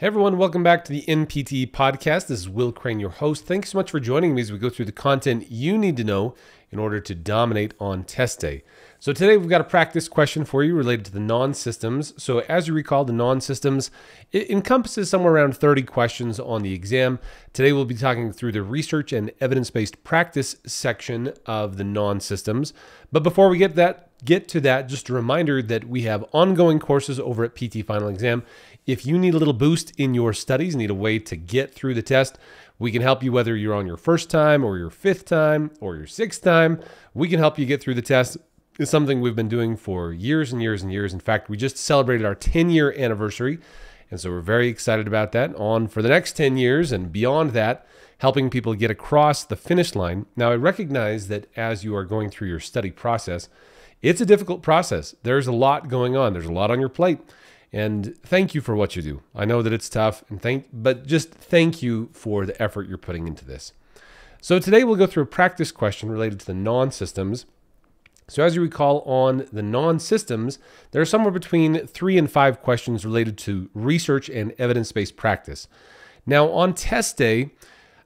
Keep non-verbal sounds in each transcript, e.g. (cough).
Hey everyone, welcome back to the NPT podcast. This is Will Crane, your host. Thanks so much for joining me as we go through the content you need to know in order to dominate on test day. So today we've got a practice question for you related to the non-systems. So as you recall, the non-systems it encompasses somewhere around 30 questions on the exam. Today we'll be talking through the research and evidence-based practice section of the non-systems. But before we get that get to that, just a reminder that we have ongoing courses over at PT Final Exam. If you need a little boost in your studies, need a way to get through the test, we can help you whether you're on your first time or your fifth time or your sixth time. We can help you get through the test. It's something we've been doing for years and years and years. In fact, we just celebrated our 10 year anniversary. And so we're very excited about that. On for the next 10 years and beyond that, helping people get across the finish line. Now, I recognize that as you are going through your study process, it's a difficult process. There's a lot going on, there's a lot on your plate. And thank you for what you do. I know that it's tough and thank but just thank you for the effort you're putting into this. So today we'll go through a practice question related to the non-systems. So as you recall on the non-systems, there are somewhere between 3 and 5 questions related to research and evidence-based practice. Now on test day,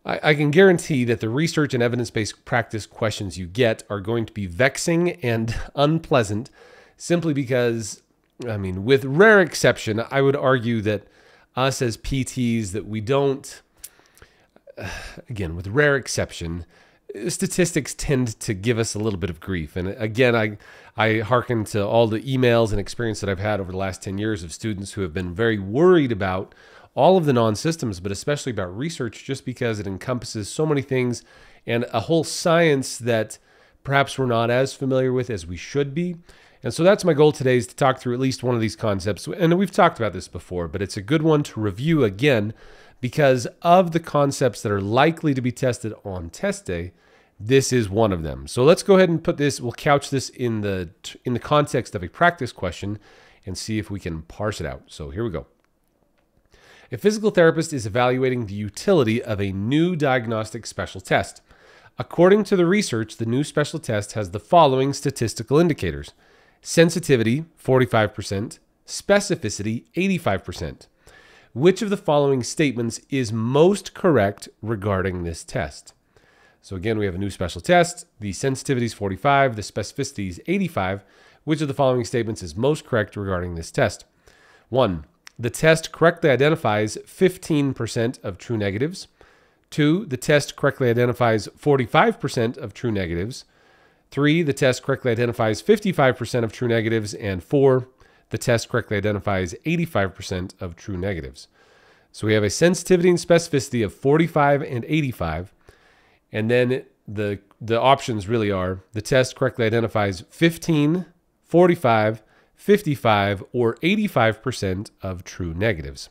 I, I can guarantee that the research and evidence-based practice questions you get are going to be vexing and (laughs) unpleasant simply because I mean, with rare exception, I would argue that us as PTs that we don't (sighs) again, with rare exception, statistics tend to give us a little bit of grief. And again, I I hearken to all the emails and experience that I've had over the last 10 years of students who have been very worried about all of the non-systems, but especially about research just because it encompasses so many things and a whole science that perhaps we're not as familiar with as we should be. And so that's my goal today is to talk through at least one of these concepts. And we've talked about this before, but it's a good one to review again because of the concepts that are likely to be tested on test day. This is one of them. So let's go ahead and put this, we'll couch this in the in the context of a practice question and see if we can parse it out. So here we go. A physical therapist is evaluating the utility of a new diagnostic special test. According to the research, the new special test has the following statistical indicators sensitivity 45%, specificity 85%. Which of the following statements is most correct regarding this test? So again, we have a new special test. The sensitivity is 45, the specificity is 85. Which of the following statements is most correct regarding this test? One, the test correctly identifies 15% of true negatives. Two, the test correctly identifies 45% of true negatives. Three, the test correctly identifies 55% of true negatives. And four, the test correctly identifies 85% of true negatives. So we have a sensitivity and specificity of 45 and 85. And then the, the options really are the test correctly identifies 15, 45, 55, or 85% of true negatives.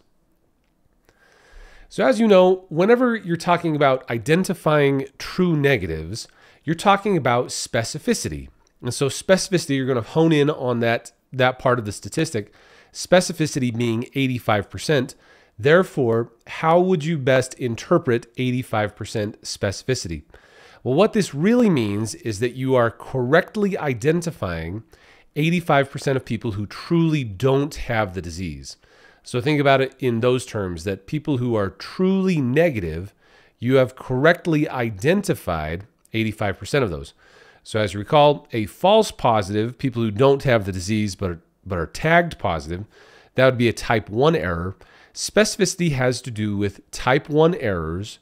So, as you know, whenever you're talking about identifying true negatives, you're talking about specificity. And so specificity, you're going to hone in on that, that part of the statistic, specificity being 85%. Therefore, how would you best interpret 85% specificity? Well, what this really means is that you are correctly identifying 85% of people who truly don't have the disease. So think about it in those terms that people who are truly negative, you have correctly identified 85% of those. So as you recall, a false positive, people who don't have the disease but are, but are tagged positive, that would be a type 1 error. Specificity has to do with type 1 errors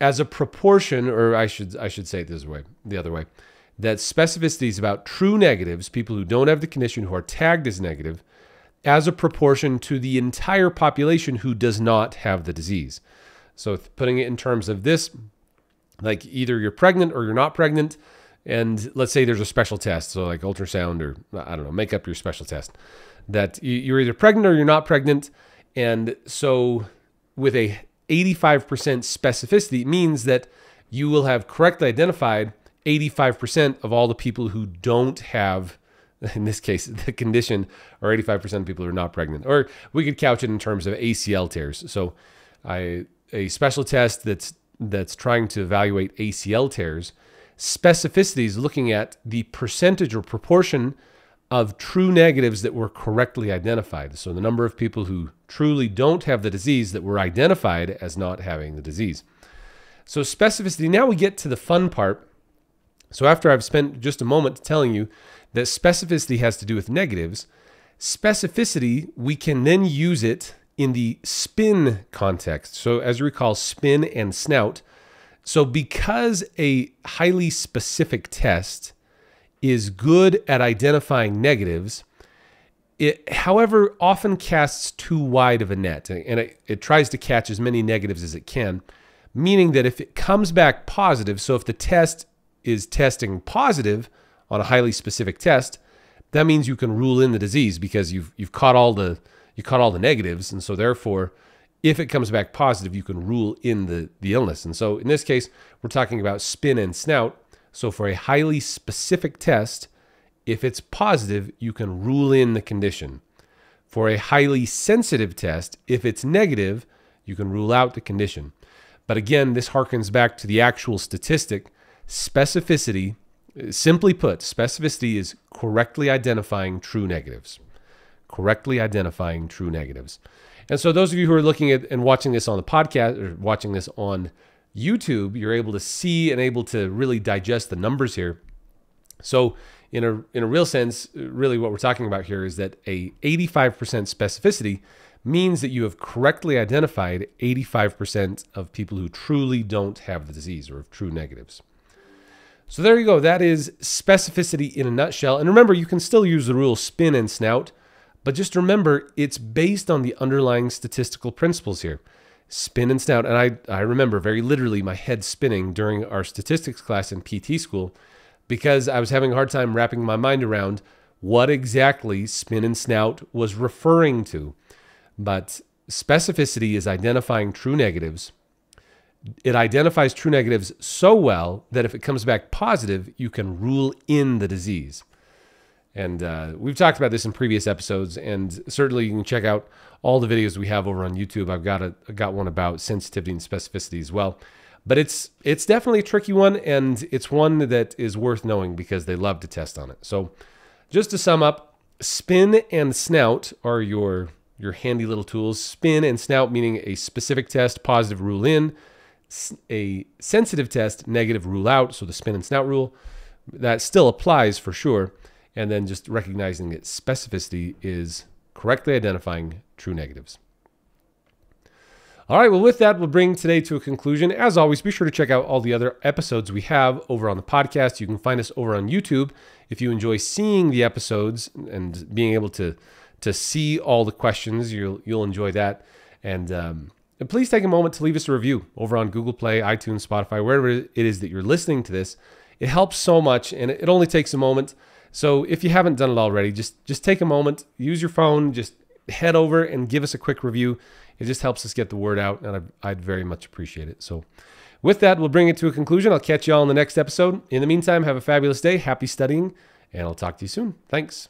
as a proportion, or I should I should say it this way, the other way, that specificity is about true negatives, people who don't have the condition who are tagged as negative, as a proportion to the entire population who does not have the disease. So putting it in terms of this like either you're pregnant or you're not pregnant and let's say there's a special test so like ultrasound or i don't know make up your special test that you're either pregnant or you're not pregnant and so with a 85% specificity it means that you will have correctly identified 85% of all the people who don't have in this case the condition or 85% of people who are not pregnant. Or we could couch it in terms of acl tears. So I, a special test that's that's trying to evaluate ACL tears, specificity is looking at the percentage or proportion of true negatives that were correctly identified. So the number of people who truly don't have the disease that were identified as not having the disease. So specificity, now we get to the fun part. So after I've spent just a moment telling you that specificity has to do with negatives, specificity, we can then use it in the spin context. So as you recall, spin and snout. So because a highly specific test is good at identifying negatives. It, however, often casts too wide of a net and it, it tries to catch as many negatives as it can, meaning that if it comes back positive, so if the test is testing positive on a highly specific test, that means you can rule in the disease because you've you've caught all the you caught all the negatives, and so therefore, if it comes back positive, you can rule in the the illness. And so in this case, we're talking about spin and snout. So for a highly specific test, if it's positive, you can rule in the condition. For a highly sensitive test, if it's negative, you can rule out the condition. But again, this harkens back to the actual statistic. Specificity, simply put, specificity is correctly identifying true negatives. Correctly identifying true negatives. And so, those of you who are looking at and watching this on the podcast or watching this on YouTube, you're able to see and able to really digest the numbers here. So in a in a real sense, really what we're talking about here is that a 85% specificity means that you have correctly identified 85% of people who truly don't have the disease or of true negatives. So there you go. That is specificity in a nutshell. And remember, you can still use the rule spin and snout, but just remember it's based on the underlying statistical principles here spin and snout. And I, I remember very literally my head spinning during our statistics class in PT school because I was having a hard time wrapping my mind around what exactly spin and snout was referring to. But specificity is identifying true negatives. It identifies true negatives so well that if it comes back positive, you can rule in the disease. And uh, we've talked about this in previous episodes, and certainly you can check out all the videos we have over on YouTube. I've got a got one about sensitivity and specificity as well. But it's it's definitely a tricky one, and it's one that is worth knowing because they love to test on it. So, just to sum up, spin and snout are your your handy little tools. Spin and snout meaning a specific test, positive rule in, a sensitive test, negative rule out. So the spin and snout rule that still applies for sure and then just recognizing that specificity is correctly identifying true negatives. All right, well, with that, we'll bring today to a conclusion. As always, be sure to check out all the other episodes we have over on the podcast. You can find us over on YouTube. If you enjoy seeing the episodes and being able to to see all the questions, you'll you'll enjoy that. And, um, and please take a moment to leave us a review over on Google Play, iTunes, Spotify, wherever it is that you're listening to this. It helps so much, and it only takes a moment. So if you haven't done it already, just just take a moment, use your phone, just head over and give us a quick review. It just helps us get the word out, and I'd, I'd very much appreciate it. So with that, we'll bring it to a conclusion. I'll catch you all in the next episode. In the meantime, have a fabulous day, happy studying, and I'll talk to you soon. Thanks.